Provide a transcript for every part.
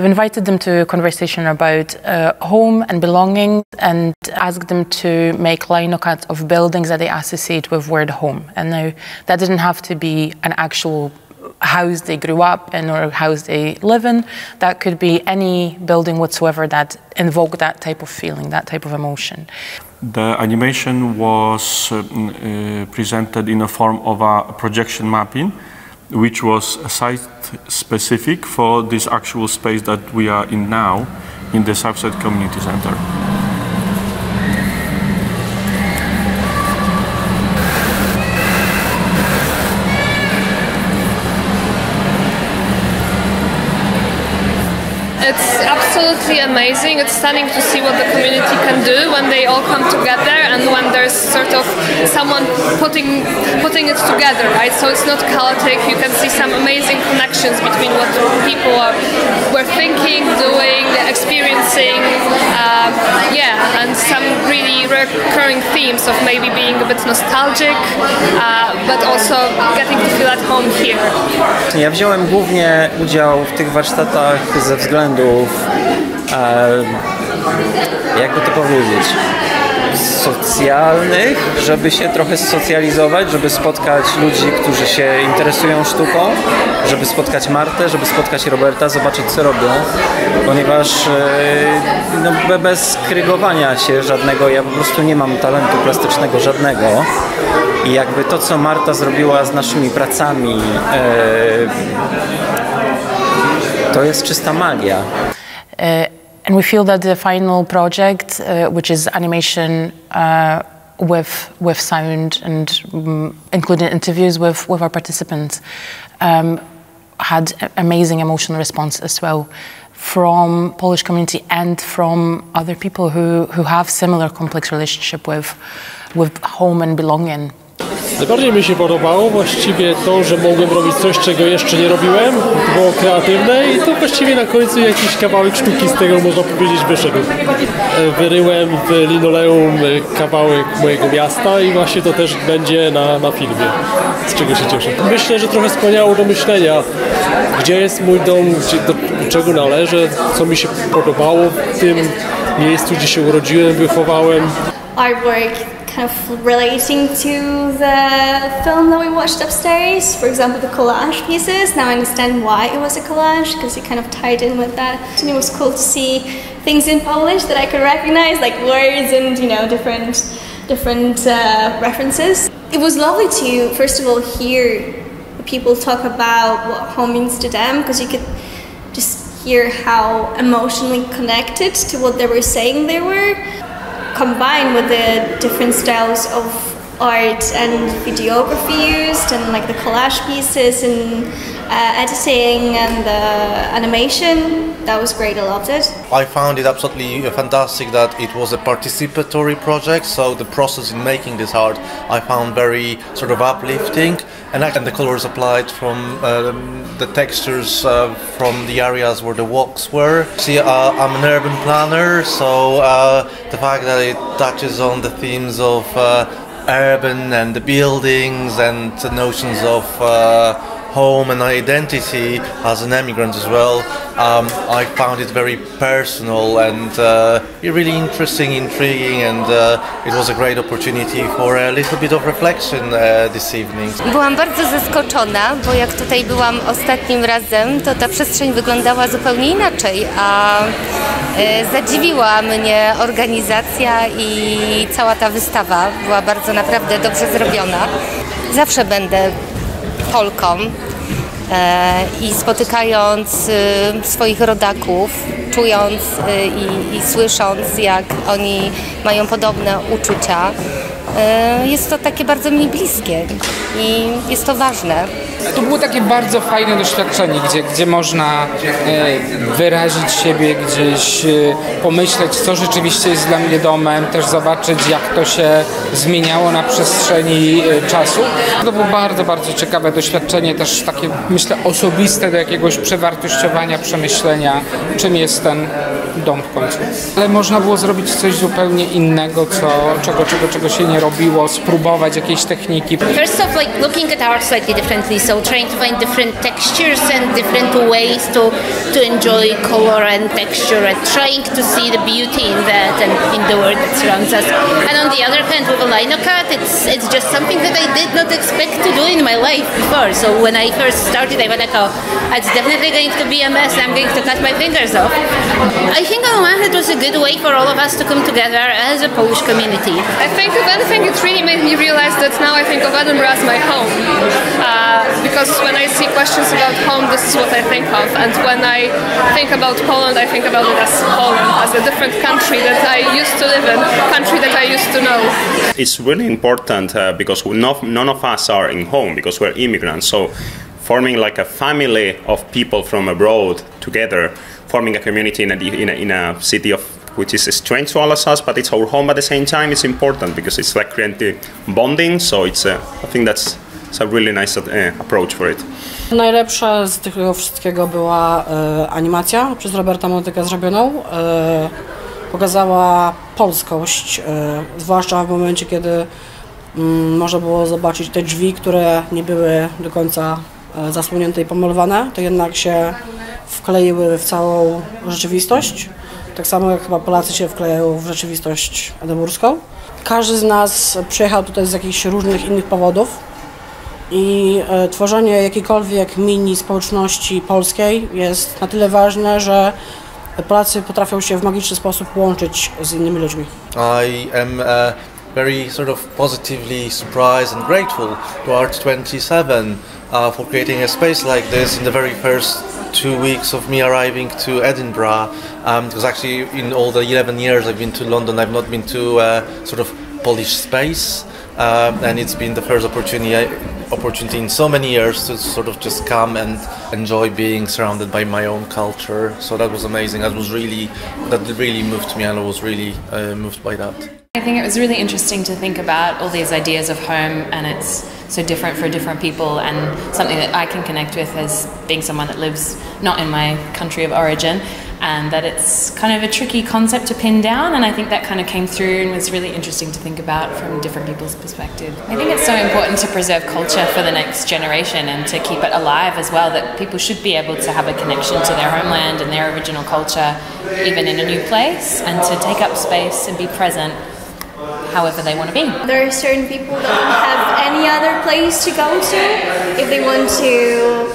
We've invited them to a conversation about uh, home and belonging and asked them to make linocuts of buildings that they associate with word home. And now that didn't have to be an actual house they grew up in or house they live in. That could be any building whatsoever that invoked that type of feeling, that type of emotion. The animation was uh, uh, presented in a form of a projection mapping, which was site specific for this actual space that we are in now in the Southside Community Center. It's absolutely amazing. It's stunning to see what the community can do when they all come together and when there's sort of someone putting putting it together, right? So it's not chaotic. You can see some amazing connections between what people are, were thinking, doing, experiencing. Um, yeah, and some really recurring themes of maybe being a bit nostalgic, uh, but also getting to feel at home here. Ja wziąłem głównie udział w tych warsztatach ze względów, e, jakby to powiedzieć, socjalnych, żeby się trochę socjalizować, żeby spotkać ludzi, którzy się interesują sztuką, żeby spotkać Martę, żeby spotkać Roberta, zobaczyć co robią, ponieważ e, no, be- bez krygowania się żadnego, ja po prostu nie mam talentu plastycznego żadnego i jakby to, co Marta zrobiła z naszymi pracami, e, to jest czysta magia. Uh, and we feel that the final project, uh, which is animation uh, with with sound and um, including interviews with with our participants, um, had amazing emotional response as well from Polish community and from other people who who have similar complex relationship with with home and belonging. Najbardziej mi się podobało właściwie to, że mogłem robić coś, czego jeszcze nie robiłem. Było kreatywne i to właściwie na końcu jakiś kawałek sztuki z tego, można powiedzieć, wyszedł. Wyryłem w linoleum kawałek mojego miasta i właśnie to też będzie na, na filmie, z czego się cieszę. Myślę, że trochę skłaniało do myślenia, gdzie jest mój dom, gdzie, do czego należę, co mi się podobało w tym miejscu, gdzie się urodziłem, wychowałem. artwork kind of relating to the film that we watched upstairs. For example, the collage pieces. Now I understand why it was a collage because it kind of tied in with that. And it was cool to see things in Polish that I could recognize, like words and you know different different uh, references. It was lovely to first of all hear people talk about what home means to them because you could just hear how emotionally connected to what they were saying they were combined with the different styles of art and videography used and like the collage pieces and uh, editing and the animation that was great i loved it I found it absolutely fantastic that it was a participatory project, so the process in making this art I found very sort of uplifting, and, and the colors applied from um, the textures uh, from the areas where the walks were. See, uh, I'm an urban planner, so uh, the fact that it touches on the themes of uh, urban and the buildings and the notions of uh, home and identity as an immigrant as well. Um, I found it very personal and uh, really interesting, intriguing, and uh, it was a great opportunity for a little bit of reflection uh, this evening. Byłam bardzo zaskoczona, bo jak tutaj byłam ostatnim razem, to ta przestrzeń wyglądała zupełnie inaczej, a e, zadziwiła mnie organizacja i cała ta wystawa była bardzo naprawdę dobrze zrobiona. Zawsze będę Polką e, i spotykając e, swoich rodaków, czując e, i, i słysząc, jak oni mają podobne uczucia, jest to takie bardzo mi bliskie i jest to ważne. To było takie bardzo fajne doświadczenie, gdzie, gdzie można e, wyrazić siebie, gdzieś e, pomyśleć, co rzeczywiście jest dla mnie domem, też zobaczyć, jak to się zmieniało na przestrzeni e, czasu. To było bardzo, bardzo ciekawe doświadczenie, też takie, myślę, osobiste do jakiegoś przewartościowania, przemyślenia, czym jest ten dom w końcu. Ale można było zrobić coś zupełnie innego, co, czego, czego, czego się nie robiło, spróbować jakieś techniki. First off, like looking at art slightly differently, so trying to find different textures and different ways to to enjoy color and texture and trying to see the beauty in that and in the world that surrounds us. And on the other hand, with a linocut, it's it's just something that I did not expect to do in my life before. So when I first started, I went like, oh, it's definitely going to be a mess. I'm going to cut my fingers off. Think on one hand, it was a good way for all of us to come together as a Polish community. I think if anything, it really made me realize that now I think of Edinburgh as my home. Uh, because when I see questions about home, this is what I think of. And when I think about Poland, I think about it as Poland, as a different country that I used to live in, country that I used to know. It's really important uh, because we no, none of us are in home because we're immigrants. So forming like a family of people from abroad together, forming a community in a, in a, in a city of which is strange to all of us, but it's our home at the same time. It's important because it's like creating bonding. So it's I think that's it's a really nice uh, approach for it. Najlepsza z tego wszystkiego była e, animacja przez Roberta Motyka zrobioną. E, pokazała polskość, e, zwłaszcza w momencie, kiedy mm, można było zobaczyć te drzwi, które nie były do końca zasłonięte i pomalowane, to jednak się wkleiły w całą rzeczywistość. Tak samo jak chyba Polacy się wklejają w rzeczywistość edynburską. Każdy z nas przyjechał tutaj z jakichś różnych innych powodów i e, tworzenie jakiejkolwiek mini społeczności polskiej jest na tyle ważne, że Polacy potrafią się w magiczny sposób łączyć z innymi ludźmi. I am uh, very sort of positively surprised and grateful to Art 27 uh, for creating a space like this in the very first two weeks of me arriving to Edinburgh. Um, because actually, in all the 11 years I've been to London, I've not been to sort of Polish space. Um, and it's been the first opportunity opportunity in so many years to sort of just come and enjoy being surrounded by my own culture. So that was amazing. That was really that really moved me, and I was really uh, moved by that. I think it was really interesting to think about all these ideas of home and it's so different for different people and something that I can connect with as being someone that lives not in my country of origin and that it's kind of a tricky concept to pin down and I think that kind of came through and was really interesting to think about from different people's perspective. I think it's so important to preserve culture for the next generation and to keep it alive as well that people should be able to have a connection to their homeland and their original culture even in a new place and to take up space and be present however they want to be. There are certain people that don't have any other place to go to if they want to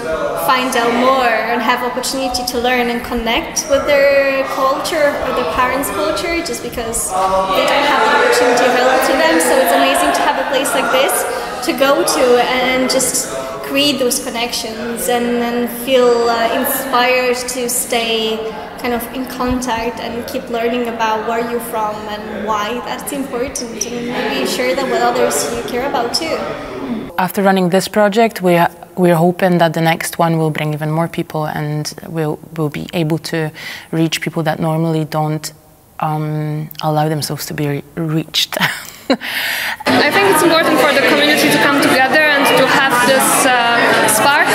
find out more and have opportunity to learn and connect with their culture or their parents' culture just because they don't have the opportunity available to them. So it's amazing to have a place like this to go to and just create those connections and, and feel uh, inspired to stay kind of in contact and keep learning about where you're from and why that's important and maybe share that with others you care about too. After running this project, we are, we're hoping that the next one will bring even more people and we'll, we'll be able to reach people that normally don't um, allow themselves to be re- reached. I think it's important for the community to come together and to have this uh, spark,